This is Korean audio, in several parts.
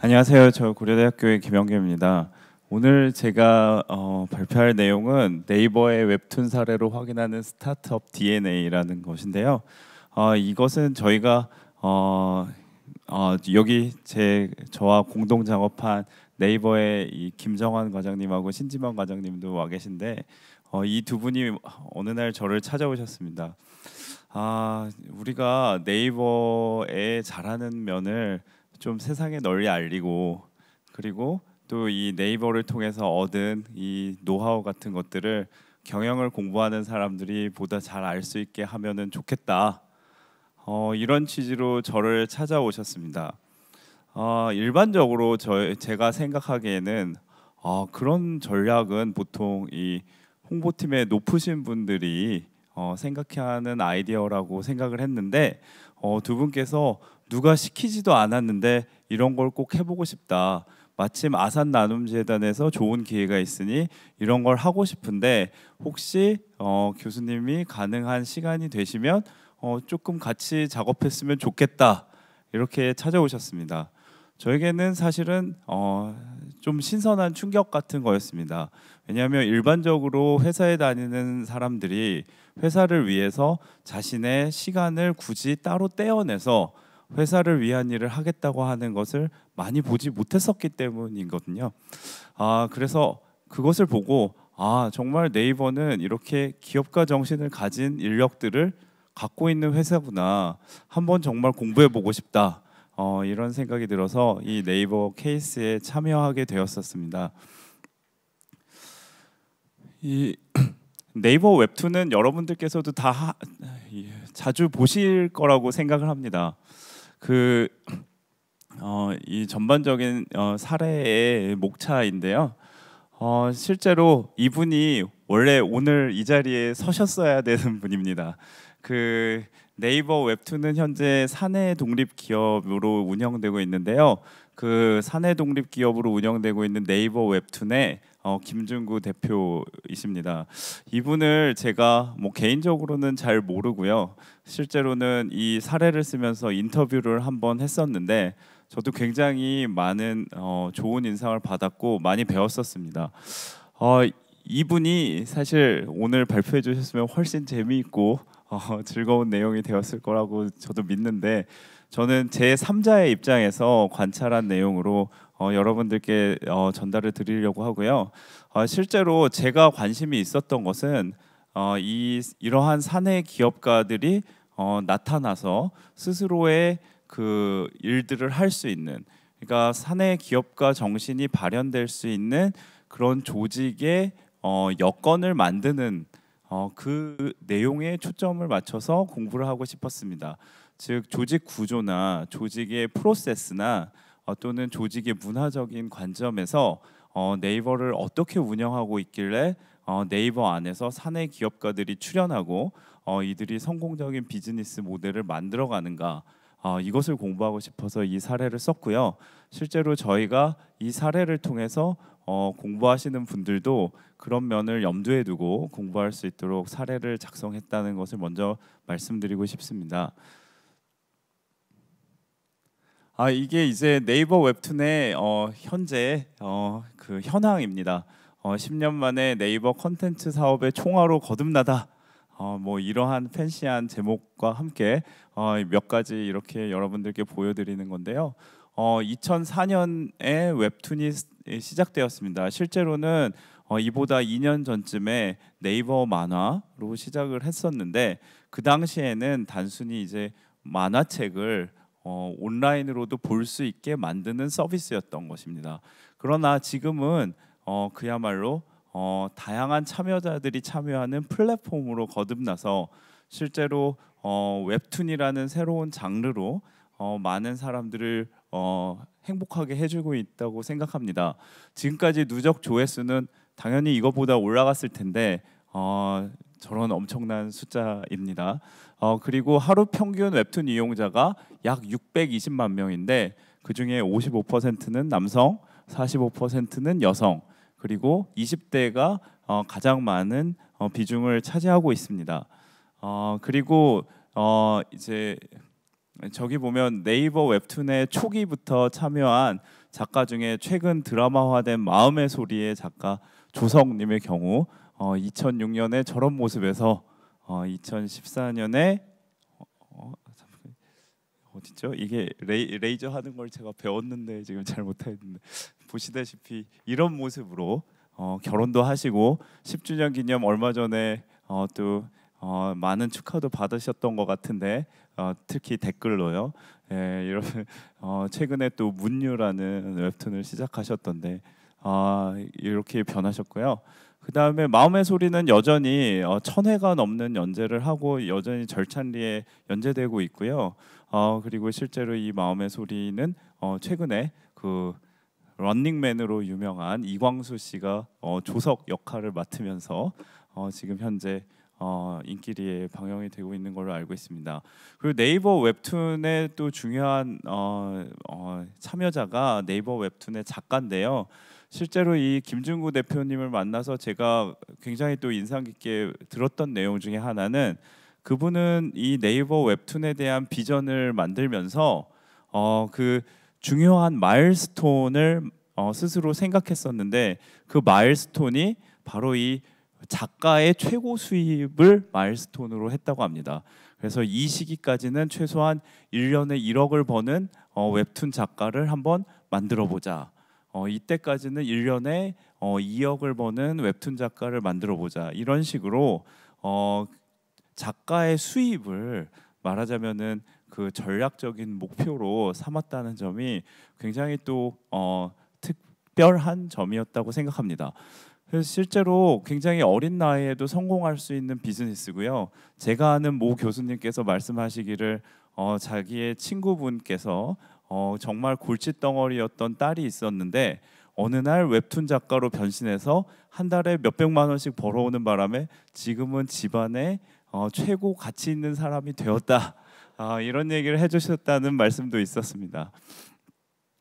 안녕하세요. 저 고려대학교의 김영규입니다. 오늘 제가 어, 발표할 내용은 네이버의 웹툰 사례로 확인하는 스타트업 DNA라는 것인데요. 어, 이것은 저희가 어, 어, 여기 제 저와 공동 작업한 네이버의 이 김정환 과장님하고 신지만 과장님도 와 계신데 어, 이두 분이 어느 날 저를 찾아오셨습니다. 아, 우리가 네이버에 잘하는 면을 좀 세상에 널리 알리고 그리고 또 이 네이버를 통해서 얻은 이 노하우 같은 것들을 경영을 공부하는 사람들이 보다 잘 알 수 있게 하면은 좋겠다. 어, 이런 취지로 저를 찾아오셨습니다. 어, 일반적으로 저 제가 생각하기에는 어, 그런 전략은 보통 이 홍보팀의 높으신 분들이 어, 생각하는 아이디어라고 생각을 했는데 어, 두 분께서 누가 시키지도 않았는데 이런 걸 꼭 해보고 싶다. 마침 아산 나눔 재단에서 좋은 기회가 있으니 이런 걸 하고 싶은데 혹시 어, 교수님이 가능한 시간이 되시면 어, 조금 같이 작업했으면 좋겠다 이렇게 찾아오셨습니다. 저에게는 사실은 어, 좀 신선한 충격 같은 거였습니다. 왜냐하면 일반적으로 회사에 다니는 사람들이 회사를 위해서 자신의 시간을 굳이 따로 떼어내서 회사를 위한 일을 하겠다고 하는 것을 많이 보지 못했었기 때문이거든요. 아 그래서 그것을 보고 아 정말 네이버는 이렇게 기업가 정신을 가진 인력들을 갖고 있는 회사구나. 한번 정말 공부해 보고 싶다. 어, 이런 생각이 들어서 이 네이버 케이스에 참여하게 되었었습니다. 이 네이버 웹툰은 여러분들께서도 다 하, 자주 보실 거라고 생각을 합니다. 그 어, 이 전반적인 어, 사례의 목차인데요. 어, 실제로 이분이 원래 오늘 이 자리에 서셨어야 되는 분입니다. 그 네이버 웹툰은 현재 사내 독립 기업으로 운영되고 있는데요. 그 사내 독립 기업으로 운영되고 있는 네이버 웹툰의 어, 김준구 대표이십니다. 이분을 제가 뭐 개인적으로는 잘 모르고요. 실제로는 이 사례를 쓰면서 인터뷰를 한번 했었는데 저도 굉장히 많은 어, 좋은 인상을 받았고 많이 배웠었습니다. 어, 이분이 사실 오늘 발표해 주셨으면 훨씬 재미있고 어, 즐거운 내용이 되었을 거라고 저도 믿는데 저는 제 3자의 입장에서 관찰한 내용으로 어, 여러분들께 어, 전달을 드리려고 하고요. 어, 실제로 제가 관심이 있었던 것은 어, 이 이러한 사내 기업가들이 어, 나타나서 스스로의 그 일들을 할 수 있는 그러니까 사내 기업가 정신이 발현될 수 있는 그런 조직의 어, 여건을 만드는 어, 그 내용에 초점을 맞춰서 공부를 하고 싶었습니다. 즉 조직 구조나 조직의 프로세스나 어, 또는 조직의 문화적인 관점에서 어, 네이버를 어떻게 운영하고 있길래 어, 네이버 안에서 사내 기업가들이 출연하고 어, 이들이 성공적인 비즈니스 모델을 만들어가는가 어, 이것을 공부하고 싶어서 이 사례를 썼고요. 실제로 저희가 이 사례를 통해서 어, 공부하시는 분들도 그런 면을 염두에 두고 공부할 수 있도록 사례를 작성했다는 것을 먼저 말씀드리고 싶습니다. 아 이게 이제 네이버 웹툰의 어, 현재 어, 그 현황입니다. 어, 10년 만에 네이버 컨텐츠 사업의 총화로 거듭나다. 어, 뭐 이러한 팬시한 제목과 함께 어, 몇 가지 이렇게 여러분들께 보여드리는 건데요. 어, 2004년에 웹툰이 시작되었습니다. 실제로는 어, 이보다 2년 전쯤에 네이버 만화로 시작을 했었는데 그 당시에는 단순히 이제 만화책을 어, 온라인으로도 볼 수 있게 만드는 서비스였던 것입니다. 그러나 지금은 어, 그야말로 어, 다양한 참여자들이 참여하는 플랫폼으로 거듭나서 실제로 어, 웹툰이라는 새로운 장르로 어, 많은 사람들을 어, 행복하게 해주고 있다고 생각합니다. 지금까지 누적 조회수는 당연히 이것보다 올라갔을 텐데 어, 저런 엄청난 숫자입니다. 어, 그리고 하루 평균 웹툰 이용자가 약 620만 명인데 그 중에 55%는 남성, 45%는 여성, 그리고 20대가 어, 가장 많은 어, 비중을 차지하고 있습니다. 어, 그리고 어, 이제 저기 보면 네이버 웹툰의 초기부터 참여한 작가 중에 최근 드라마화된 마음의 소리의 작가 조성님의 경우 어, 2006년에 저런 모습에서 어, 2014년에 어, 어디죠? 이게 레이, 레이 저 하는 걸 제가 배웠는데 지금 잘 못하겠는데 보시다시피 이런 모습으로 어, 결혼도 하시고 10주년 기념 얼마 전에 어, 또 어, 많은 축하도 받으셨던 것 같은데 어, 특히 댓글로요. 예, 이런 어, 최근에 또 문유라는 웹툰을 시작하셨던데 아, 이렇게 변하셨고요. 그 다음에 마음의 소리는 여전히 어, 천 회가 넘는 연재를 하고 여전히 절찬리에 연재되고 있고요. 어, 그리고 실제로 이 마음의 소리는 어, 최근에 그 런닝맨으로 유명한 이광수 씨가 어, 조석 역할을 맡으면서 어, 지금 현재 어, 인기리에 방영이 되고 있는 걸로 알고 있습니다. 그리고 네이버 웹툰의 또 중요한 어, 어, 참여자가 네이버 웹툰의 작가인데요. 실제로 이 김준구 대표님을 만나서 제가 굉장히 또 인상 깊게 들었던 내용 중에 하나는 그분은 이 네이버 웹툰에 대한 비전을 만들면서 어, 그 중요한 마일스톤을 어, 스스로 생각했었는데 그 마일스톤이 바로 이 작가의 최고 수입을 마일스톤으로 했다고 합니다. 그래서 이 시기까지는 최소한 1년에 1억을 버는 어, 웹툰 작가를 한번 만들어 보자. 어, 이때까지는 1년에 어, 2억을 버는 웹툰 작가를 만들어 보자. 이런 식으로 어, 작가의 수입을 말하자면은 그 전략적인 목표로 삼았다는 점이 굉장히 또 어, 특별한 점이었다고 생각합니다. 그래서 실제로 굉장히 어린 나이에도 성공할 수 있는 비즈니스고요. 제가 아는 모 교수님께서 말씀하시기를 어, 자기의 친구분께서 어, 정말 골칫덩어리였던 딸이 있었는데 어느 날 웹툰 작가로 변신해서 한 달에 몇 백만 원씩 벌어오는 바람에 지금은 집안에 어, 최고 가치 있는 사람이 되었다. 아, 이런 얘기를 해주셨다는 말씀도 있었습니다.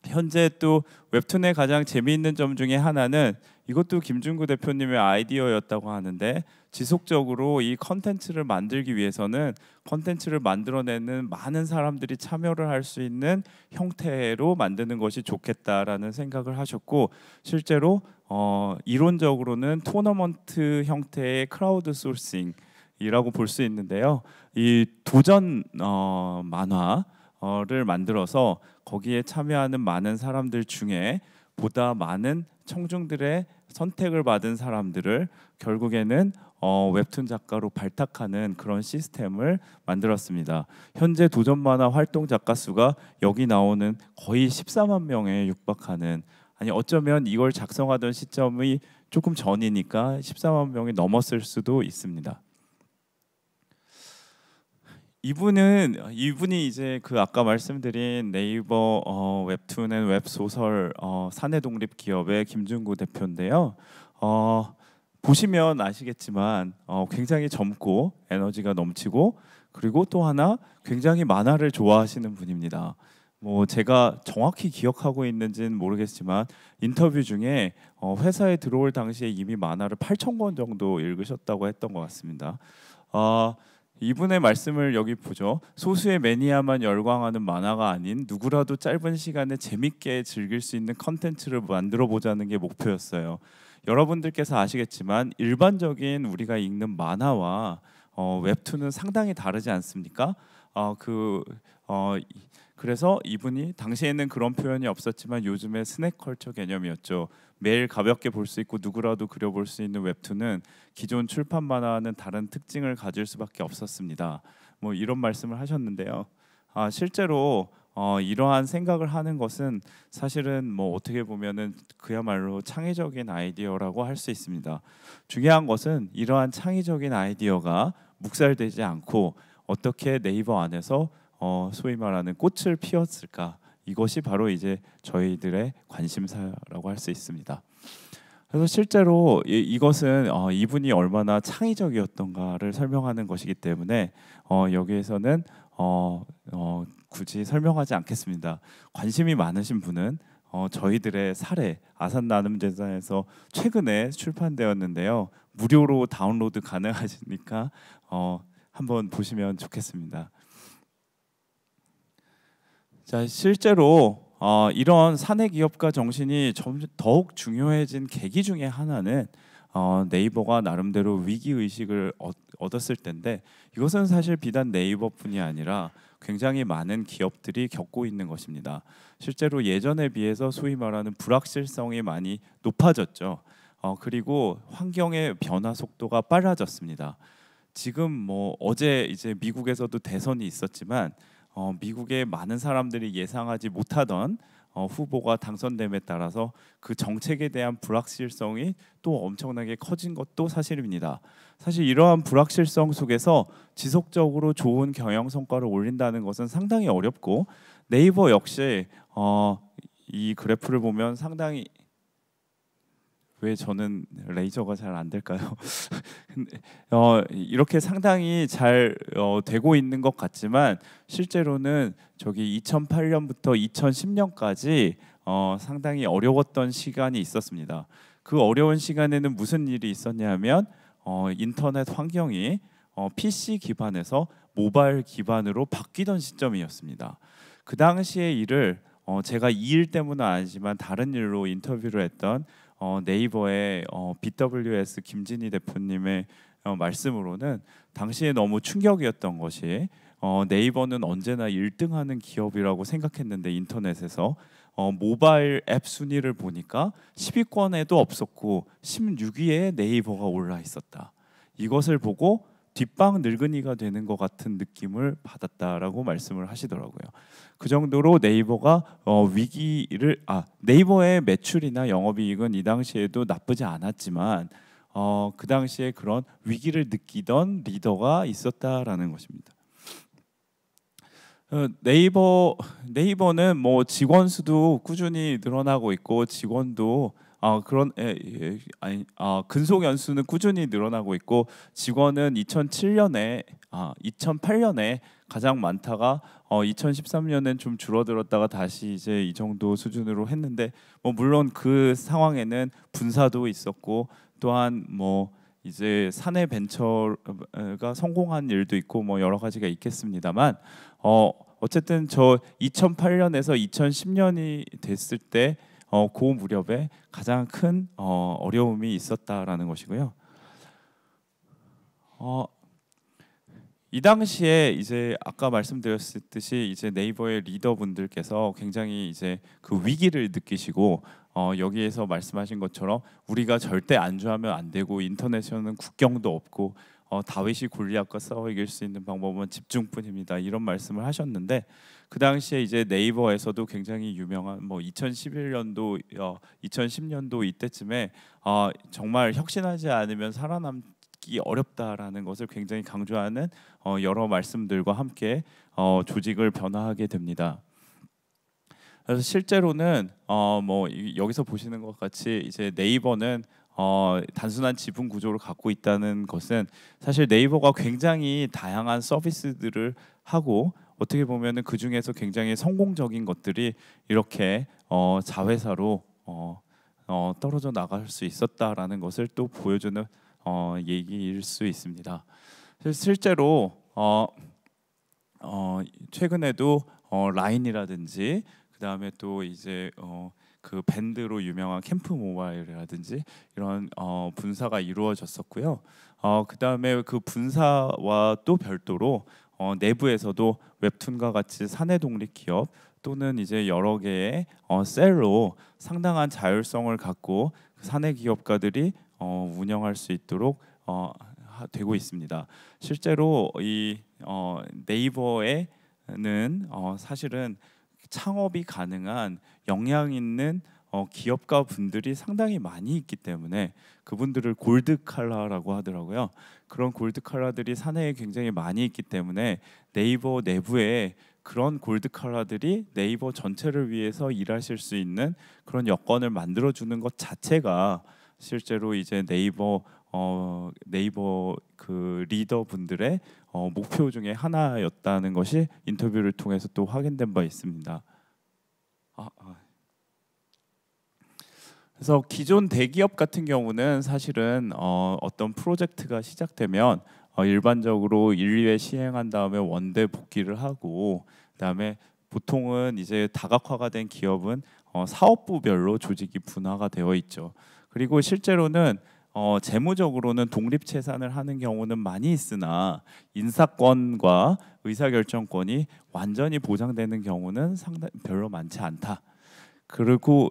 현재 또 웹툰의 가장 재미있는 점 중에 하나는 이것도 김준구 대표님의 아이디어였다고 하는데 지속적으로 이 컨텐츠를 만들기 위해서는 컨텐츠를 만들어내는 많은 사람들이 참여를 할 수 있는 형태로 만드는 것이 좋겠다라는 생각을 하셨고 실제로 어, 이론적으로는 토너먼트 형태의 크라우드 소싱이라고 볼 수 있는데요. 이 도전 어, 만화를 만들어서 거기에 참여하는 많은 사람들 중에 보다 많은 청중들의 선택을 받은 사람들을 결국에는 어, 웹툰 작가로 발탁하는 그런 시스템을 만들었습니다. 현재 도전 만화 활동 작가 수가 여기 나오는 거의 14만 명에 육박하는 아니 어쩌면 이걸 작성하던 시점이 조금 전이니까 14만 명이 넘었을 수도 있습니다. 이분은 이분이 이제 그 아까 말씀드린 네이버 어, 웹툰 and 웹소설 어, 사내 독립 기업의 김준구 대표인데요. 어, 보시면 아시겠지만 어, 굉장히 젊고 에너지가 넘치고 그리고 또 하나 굉장히 만화를 좋아하시는 분입니다. 뭐 제가 정확히 기억하고 있는지는 모르겠지만 인터뷰 중에 어, 회사에 들어올 당시에 이미 만화를 8천 권 정도 읽으셨다고 했던 것 같습니다. 어, 이분의 말씀을 여기 보죠. 소수의 매니아만 열광하는 만화가 아닌 누구라도 짧은 시간에 재밌게 즐길 수 있는 컨텐츠를 만들어 보자는 게 목표였어요. 여러분들께서 아시겠지만 일반적인 우리가 읽는 만화와 어, 웹툰은 상당히 다르지 않습니까? 어, 그 어, 그래서 이분이 당시에는 그런 표현이 없었지만 요즘에 snack culture 개념이었죠. 매일 가볍게 볼 수 있고 누구라도 그려볼 수 있는 웹툰은 기존 출판 만화와는 다른 특징을 가질 수밖에 없었습니다. 뭐 이런 말씀을 하셨는데요. 아, 실제로 어, 이러한 생각을 하는 것은 사실은 뭐 어떻게 보면은 그야말로 창의적인 아이디어라고 할 수 있습니다. 중요한 것은 이러한 창의적인 아이디어가 묵살되지 않고 어떻게 네이버 안에서 어, 소위 말하는 꽃을 피웠을까 이것이 바로 이제 저희들의 관심사라고 할 수 있습니다. 그래서 실제로 이, 것은 어, 이분이 얼마나 창의적이었던가를 설명하는 것이기 때문에 어, 여기에서는 어, 어 굳이 설명하지 않겠습니다. 관심이 많으신 분은 어, 저희들의 사례 아산 나눔 재단에서 최근에 출판되었는데요. 무료로 다운로드 가능하시니까 어, 한번 보시면 좋겠습니다. 자 실제로 어, 이런 사내 기업가 정신이 점, 더욱 중요해진 계기 중에 하나는 어, 네이버가 나름대로 위기 의식을 얻었을 텐데 이것은 사실 비단 네이버뿐이 아니라 굉장히 많은 기업들이 겪고 있는 것입니다. 실제로 예전에 비해서 소위 말하는 불확실성이 많이 높아졌죠. 어, 그리고 환경의 변화 속도가 빨라졌습니다. 지금 뭐 어제 이제 미국에서도 대선이 있었지만 어, 미국의 많은 사람들이 예상하지 못하던 어, 후보가 당선됨에 따라서 그 정책에 대한 불확실성이 또 엄청나게 커진 것도 사실입니다. 사실 이러한 불확실성 속에서 지속적으로 좋은 경영 성과를 올린다는 것은 상당히 어렵고 네이버 역시 어, 이 그래프를 보면 상당히 왜 저는 레이저가 잘 안 될까요? 어, 이렇게 상당히 잘 어, 되고 있는 것 같지만 실제로는 저기 2008년부터 2010년까지 어, 상당히 어려웠던 시간이 있었습니다. 그 어려운 시간에는 무슨 일이 있었냐면 어, 인터넷 환경이 어, PC 기반에서 모바일 기반으로 바뀌던 시점이었습니다. 그 당시의 일을 어, 제가 이 일 때문은 아니지만 다른 일로 인터뷰를 했던 어, 네이버의 어, BWS 김진희 대표님의 어, 말씀으로는 당시에 너무 충격이었던 것이 어, 네이버는 언제나 1등하는 기업이라고 생각했는데 인터넷에서 어, 모바일 앱 순위를 보니까 10위권에도 없었고 16위에 네이버가 올라 있었다. 이것을 보고 뒷방 늙은이가 되는 것 같은 느낌을 받았다라고 말씀을 하시더라고요. 그 정도로 네이버가 어, 위기를 아 네이버의 매출이나 영업이익은 이 당시에도 나쁘지 않았지만 어, 그 당시에 그런 위기를 느끼던 리더가 있었다라는 것입니다. 어, 네이버 네이버는 뭐 직원 수도 꾸준히 늘어나고 있고 직원도 어, 그런 에, 에, 아니 어, 근속 연수는 꾸준히 늘어나고 있고 직원은 2007년에 아 2008년에 가장 많다가 어, 2013년엔 좀 줄어들었다가 다시 이제 이 정도 수준으로 했는데 뭐 물론 그 상황에는 분사도 있었고 또한 뭐 이제 사내 벤처가 성공한 일도 있고 뭐 여러 가지가 있겠습니다만 어 어쨌든 저 2008년에서 2010년이 됐을 때 어, 그 무렵에 가장 큰 어, 어려움이 있었다라는 것이고요. 어, 이 당시에 이제 아까 말씀드렸듯이 이제 네이버의 리더분들께서 굉장히 이제 그 위기를 느끼시고 어, 여기에서 말씀하신 것처럼 우리가 절대 안주하면 안 되고 인터넷에는 국경도 없고 어, 다윗이 골리앗과 싸워 이길 수 있는 방법은 집중뿐입니다. 이런 말씀을 하셨는데 그 당시에 이제 네이버에서도 굉장히 유명한 뭐 2011년도 어, 2010년도 이때쯤에 어, 정말 혁신하지 않으면 살아남 기 어렵다라는 것을 굉장히 강조하는 어, 여러 말씀들과 함께 어, 조직을 변화하게 됩니다. 그래서 실제로는 어, 뭐 여기서 보시는 것 같이 이제 네이버는 어, 단순한 지분 구조를 갖고 있다는 것은 사실 네이버가 굉장히 다양한 서비스들을 하고 어떻게 보면은 그 중에서 굉장히 성공적인 것들이 이렇게 어, 자회사로 어, 어, 떨어져 나갈 수 있었다라는 것을 또 보여주는 어, 얘기일 수 있습니다. 실제로 어, 어, 최근에도 어, 라인이라든지 그 다음에 또 이제 어, 그 밴드로 유명한 캠프 모바일이라든지 이런 어, 분사가 이루어졌었고요. 어, 그 다음에 그 분사와 또 별도로 어, 내부에서도 웹툰과 같이 사내 독립 기업 또는 이제 여러 개의 어, 셀로 상당한 자율성을 갖고 그 사내 기업가들이 어, 운영할 수 있도록 어, 되고 있습니다. 실제로 이 어, 네이버에는 어, 사실은 창업이 가능한 역량 있는 어, 기업가 분들이 상당히 많이 있기 때문에 그분들을 골드 칼라라고 하더라고요. 그런 골드 칼라들이 사내에 굉장히 많이 있기 때문에 네이버 내부에 그런 골드 칼라들이 네이버 전체를 위해서 일하실 수 있는 그런 여건을 만들어 주는 것 자체가 실제로 이제 네이버 어, 네이버 그 리더 분들의 어, 목표 중에 하나였다는 것이 인터뷰를 통해서 또 확인된 바 있습니다. 아, 아. 그래서 기존 대기업 같은 경우는 사실은 어, 어떤 프로젝트가 시작되면 어, 일반적으로 1, 2회 시행한 다음에 원대 복귀를 하고 그다음에 보통은 이제 다각화가 된 기업은 어, 사업부별로 조직이 분화가 되어 있죠. 그리고 실제로는 어, 재무적으로는 독립 채산을 하는 경우는 많이 있으나 인사권과 의사결정권이 완전히 보장되는 경우는 상당 별로 많지 않다. 그리고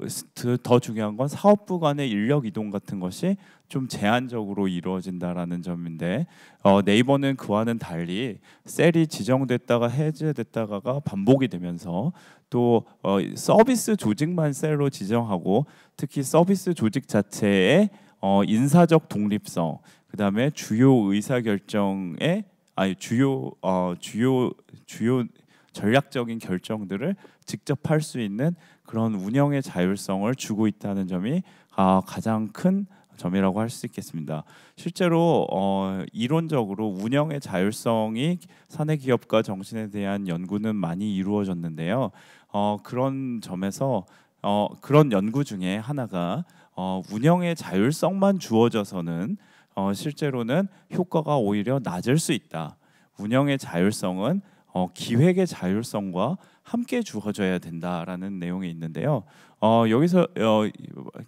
더 중요한 건 사업부 간의 인력 이동 같은 것이 좀 제한적으로 이루어진다라는 점인데 어, 네이버는 그와는 달리 셀이 지정됐다가 해제됐다가 반복이 되면서 또 어, 서비스 조직만 셀로 지정하고 특히 서비스 조직 자체의 어, 인사적 독립성 그 다음에 주요 의사 결정에 아니 주요 어, 주요 주요 전략적인 결정들을 직접 할 수 있는 그런 운영의 자율성을 주고 있다는 점이 아, 가장 큰 점이라고 할 수 있겠습니다. 실제로 어, 이론적으로 운영의 자율성이 사내 기업가 정신에 대한 연구는 많이 이루어졌는데요. 어, 그런 점에서 어, 그런 연구 중에 하나가 어, 운영의 자율성만 주어져서는 어, 실제로는 효과가 오히려 낮을 수 있다. 운영의 자율성은 어, 기획의 자율성과 함께 주어져야 된다라는 내용이 있는데요. 어, 여기서 어,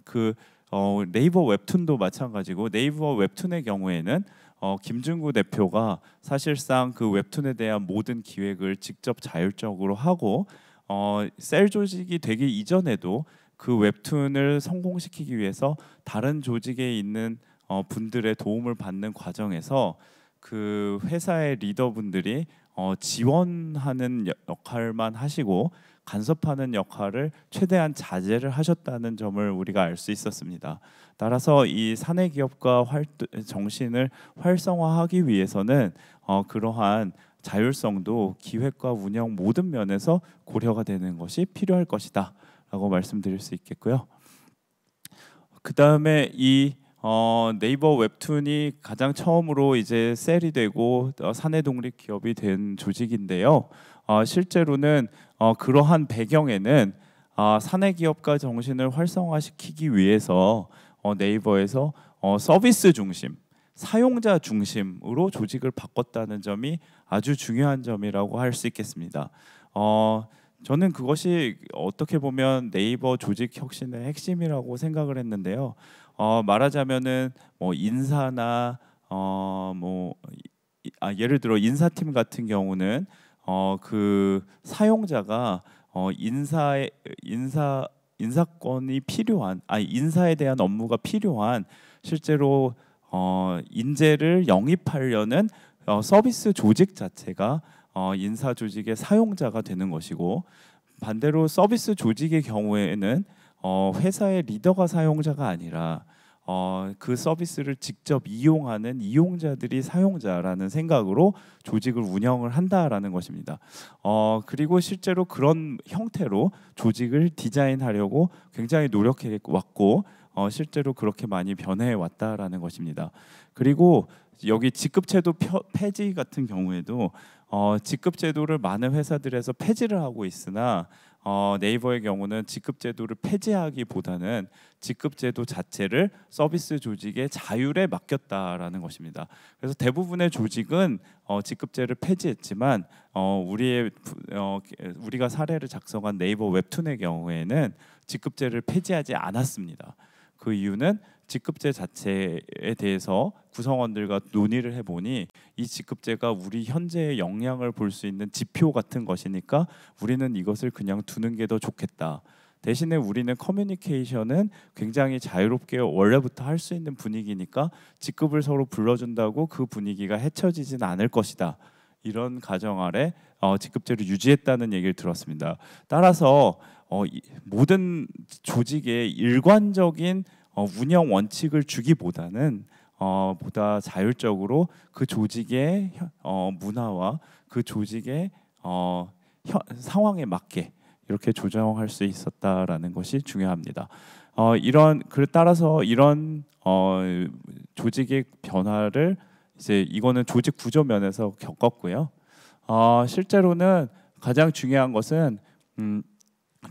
그 어, 네이버 웹툰도 마찬가지고 네이버 웹툰의 경우에는 어, 김준구 대표가 사실상 그 웹툰에 대한 모든 기획을 직접 자율적으로 하고 어, 셀 조직이 되기 이전에도 그 웹툰을 성공시키기 위해서 다른 조직에 있는 어, 분들의 도움을 받는 과정에서 그 회사의 리더분들이 어, 지원하는 역할만 하시고 간섭하는 역할을 최대한 자제를 하셨다는 점을 우리가 알 수 있었습니다. 따라서 이 사내 기업가 정신을 활성화하기 위해서는 어, 그러한 자율성도 기획과 운영 모든 면에서 고려가 되는 것이 필요할 것이다 라고 말씀드릴 수 있겠고요. 그 다음에 이 어, 네이버 웹툰이 가장 처음으로 이제 셀이 되고 어, 사내 독립 기업이 된 조직인데요. 어, 실제로는 어, 그러한 배경에는 어, 사내 기업가 정신을 활성화시키기 위해서 어, 네이버에서 어, 서비스 중심, 사용자 중심으로 조직을 바꿨다는 점이 아주 중요한 점이라고 할 수 있겠습니다. 어, 저는 그것이 어떻게 보면 네이버 조직 혁신의 핵심이라고 생각을 했는데요. 어, 말하자면은 뭐 인사나 어 뭐 아, 예를 들어 인사팀 같은 경우는 어, 그 사용자가 어, 인사의 인사 인사권이 필요한 아 인사에 대한 업무가 필요한 실제로 어, 인재를 영입하려는 어, 서비스 조직 자체가 어, 인사 조직의 사용자가 되는 것이고 반대로 서비스 조직의 경우에는 어, 회사의 리더가 사용자가 아니라 어, 그 서비스를 직접 이용하는 이용자들이 사용자라는 생각으로 조직을 운영을 한다라는 것입니다. 어, 그리고 실제로 그런 형태로 조직을 디자인하려고 굉장히 노력해 왔고 어, 실제로 그렇게 많이 변해 왔다라는 것입니다. 그리고 여기 직급제도 폐지 같은 경우에도 어, 직급제도를 많은 회사들에서 폐지를 하고 있으나 어, 네이버의 경우는 직급제도를 폐지하기보다는 직급제도 자체를 서비스 조직의 자율에 맡겼다라는 것입니다. 그래서 대부분의 조직은 어, 직급제를 폐지했지만 어, 우리의 어, 우리가 사례를 작성한 네이버 웹툰의 경우에는 직급제를 폐지하지 않았습니다. 그 이유는 직급제 자체에 대해서 구성원들과 논의를 해보니 이 직급제가 우리 현재의 역량을 볼 수 있는 지표 같은 것이니까 우리는 이것을 그냥 두는 게 더 좋겠다. 대신에 우리는 커뮤니케이션은 굉장히 자유롭게 원래부터 할 수 있는 분위기니까 직급을 서로 불러준다고 그 분위기가 해쳐지진 않을 것이다. 이런 가정 아래 어, 직급제를 유지했다는 얘기를 들었습니다. 따라서 어, 이, 모든 조직의 일관적인 어, 운영 원칙을 주기보다는 어, 보다 자율적으로 그 조직의 어, 문화와 그 조직의 어, 혀, 상황에 맞게 이렇게 조정할 수 있었다라는 것이 중요합니다. 어, 이런 그 따라서 이런 어, 조직의 변화를 이제 이거는 조직 구조 면에서 겪었고요. 어, 실제로는 가장 중요한 것은 음,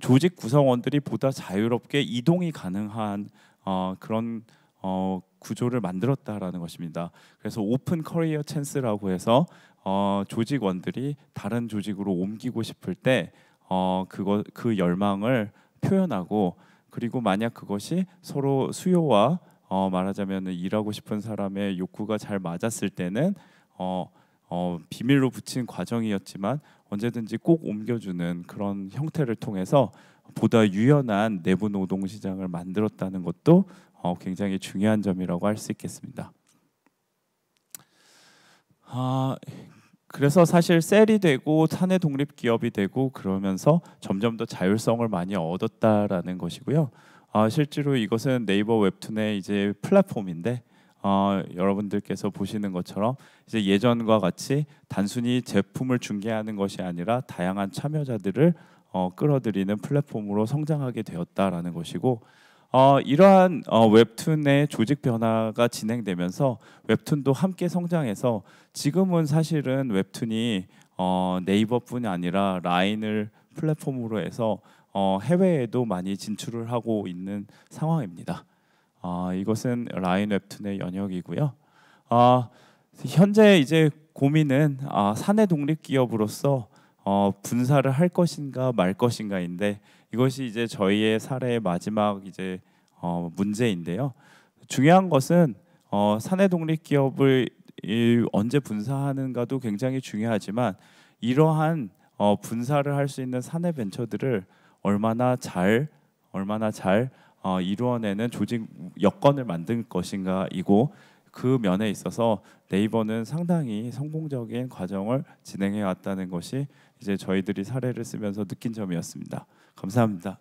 조직 구성원들이 보다 자유롭게 이동이 가능한 어, 그런 어, 구조를 만들었다라는 것입니다. 그래서 open career chance라고 해서 어, 조직원들이 다른 조직으로 옮기고 싶을 때 어 그거 그 열망을 표현하고 그리고 만약 그것이 서로 수요와 어 말하자면 일하고 싶은 사람의 욕구가 잘 맞았을 때는 어, 어 비밀로 붙인 과정이었지만 언제든지 꼭 옮겨주는 그런 형태를 통해서 보다 유연한 내부 노동 시장을 만들었다는 것도 어, 굉장히 중요한 점이라고 할 수 있겠습니다. 아, 그래서 사실 셀이 되고 사내 독립 기업이 되고 그러면서 점점 더 자율성을 많이 얻었다라는 것이고요. 아, 실제로 이것은 네이버 웹툰의 이제 플랫폼인데 어, 여러분들께서 보시는 것처럼 이제 예전과 같이 단순히 제품을 중개하는 것이 아니라 다양한 참여자들을 어, 끌어들이는 플랫폼으로 성장하게 되었다라는 것이고 어, 이러한 어, 웹툰의 조직 변화가 진행되면서 웹툰도 함께 성장해서 지금은 사실은 웹툰이 어, 네이버뿐이 아니라 라인을 플랫폼으로 해서 어, 해외에도 많이 진출을 하고 있는 상황입니다. 어, 이것은 라인 웹툰의 영역이고요. 어, 현재 이제 고민은 어, 사내 독립 기업으로서 어, 분사를 할 것인가 말 것인가인데 이것이 이제 저희의 사례의 마지막 이제 어, 문제인데요. 중요한 것은 어, 사내 독립 기업을 이, 언제 분사하는가도 굉장히 중요하지만 이러한 어, 분사를 할 수 있는 사내 벤처들을 얼마나 잘 얼마나 잘 어, 이루어내는 조직 여건을 만들 것인가이고 그 면에 있어서 네이버는 상당히 성공적인 과정을 진행해 왔다는 것이 이제 저희들이 사례를 쓰면서 느낀 점이었습니다. 감사합니다.